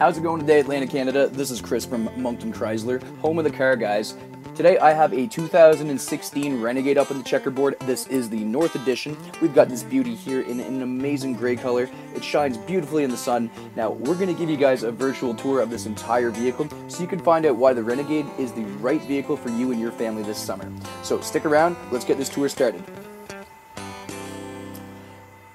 How's it going today, Atlantic, Canada? This is Chris from Moncton Chrysler, home of the car guys. Today I have a 2016 Renegade up on the checkerboard. This is the North Edition. We've got this beauty here in an amazing gray color. It shines beautifully in the sun. Now we're going to give you guys a virtual tour of this entire vehicle so you can find out why the Renegade is the right vehicle for you and your family this summer. So stick around, let's get this tour started.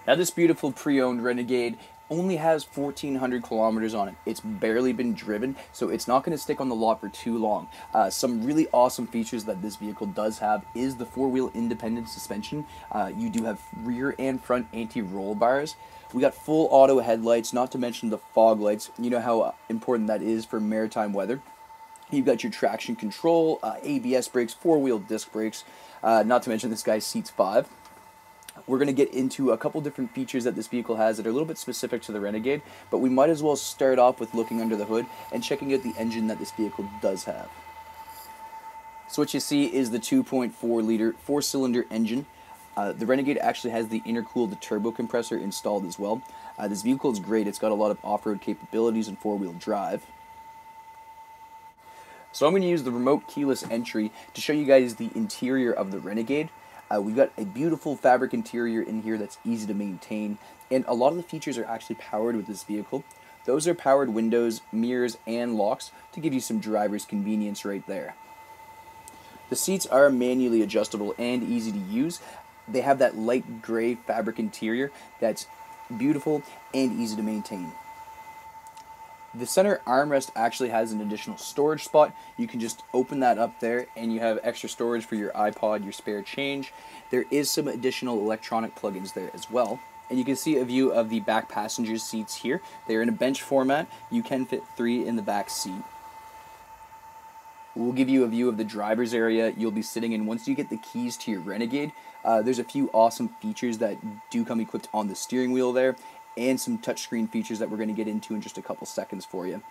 Now this beautiful pre-owned Renegade only has 1400 kilometers on it. It's barely been driven, so it's not going to stick on the lot for too long. Uh, some really awesome features that this vehicle does have is the four-wheel independent suspension. Uh, you do have rear and front anti-roll bars. We got full auto headlights, not to mention the fog lights. You know how important that is for maritime weather. You've got your traction control, uh, ABS brakes, four-wheel disc brakes, uh, not to mention this guy seats five we're going to get into a couple different features that this vehicle has that are a little bit specific to the Renegade, but we might as well start off with looking under the hood and checking out the engine that this vehicle does have. So what you see is the 2.4 liter four cylinder engine. Uh, the Renegade actually has the intercooled turbo compressor installed as well. Uh, this vehicle is great. It's got a lot of off-road capabilities and four-wheel drive. So I'm going to use the remote keyless entry to show you guys the interior of the Renegade. Uh, we've got a beautiful fabric interior in here that's easy to maintain, and a lot of the features are actually powered with this vehicle. Those are powered windows, mirrors, and locks to give you some driver's convenience right there. The seats are manually adjustable and easy to use. They have that light gray fabric interior that's beautiful and easy to maintain. The center armrest actually has an additional storage spot. You can just open that up there and you have extra storage for your iPod, your spare change. There is some additional electronic plugins there as well. And you can see a view of the back passenger seats here. They're in a bench format. You can fit three in the back seat. We'll give you a view of the driver's area you'll be sitting in once you get the keys to your Renegade. Uh, there's a few awesome features that do come equipped on the steering wheel there, and some touchscreen features that we're going to get into in just a couple seconds for you.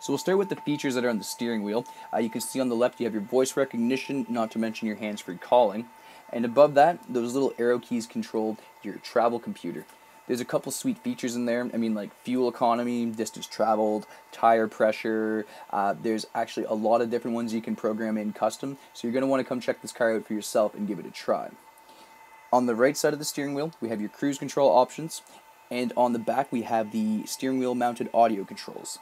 So we'll start with the features that are on the steering wheel. Uh, you can see on the left you have your voice recognition, not to mention your hands-free calling. And above that, those little arrow keys control your travel computer. There's a couple sweet features in there. I mean, like fuel economy, distance traveled, tire pressure. Uh, there's actually a lot of different ones you can program in custom. So you're going to want to come check this car out for yourself and give it a try. On the right side of the steering wheel, we have your cruise control options, and on the back we have the steering wheel mounted audio controls.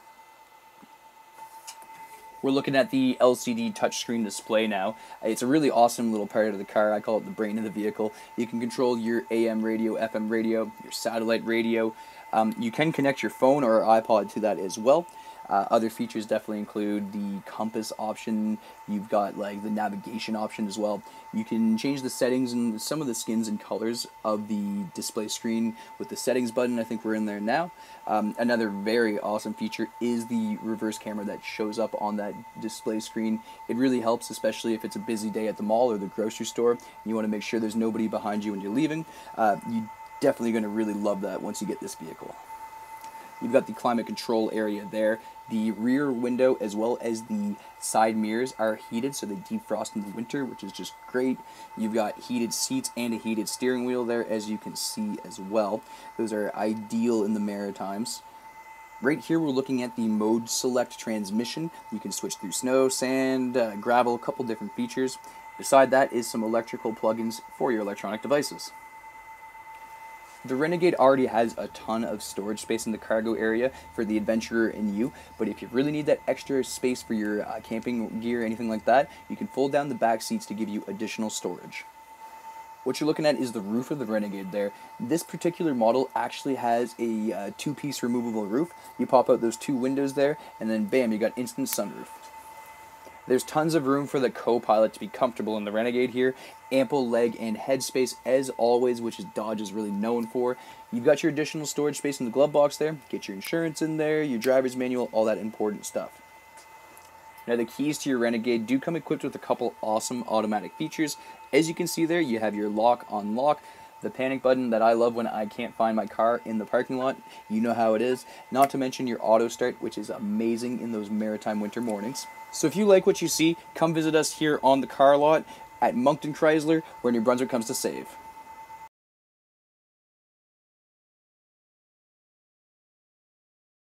We're looking at the LCD touchscreen display now. It's a really awesome little part of the car. I call it the brain of the vehicle. You can control your AM radio, FM radio, your satellite radio. Um, you can connect your phone or iPod to that as well. Uh, other features definitely include the compass option. You've got like the navigation option as well. You can change the settings and some of the skins and colors of the display screen with the settings button. I think we're in there now. Um, another very awesome feature is the reverse camera that shows up on that display screen. It really helps, especially if it's a busy day at the mall or the grocery store. And you want to make sure there's nobody behind you when you're leaving. Uh, you definitely going to really love that once you get this vehicle. You've got the climate control area there. The rear window as well as the side mirrors are heated, so they defrost in the winter, which is just great. You've got heated seats and a heated steering wheel there, as you can see as well. Those are ideal in the Maritimes. Right here, we're looking at the mode select transmission. You can switch through snow, sand, uh, gravel, a couple different features. Beside that is some electrical plugins for your electronic devices. The Renegade already has a ton of storage space in the cargo area for the adventurer in you, but if you really need that extra space for your uh, camping gear, anything like that, you can fold down the back seats to give you additional storage. What you're looking at is the roof of the Renegade there. This particular model actually has a uh, two-piece removable roof. You pop out those two windows there, and then bam, you got instant sunroof. There's tons of room for the co-pilot to be comfortable in the Renegade here. Ample leg and head space as always, which is Dodge is really known for. You've got your additional storage space in the glove box there. Get your insurance in there, your driver's manual, all that important stuff. Now the keys to your Renegade do come equipped with a couple awesome automatic features. As you can see there, you have your lock unlock, the panic button that I love when I can't find my car in the parking lot. You know how it is. Not to mention your auto start, which is amazing in those maritime winter mornings. So if you like what you see, come visit us here on the car lot at Moncton Chrysler, where New Brunswick comes to save.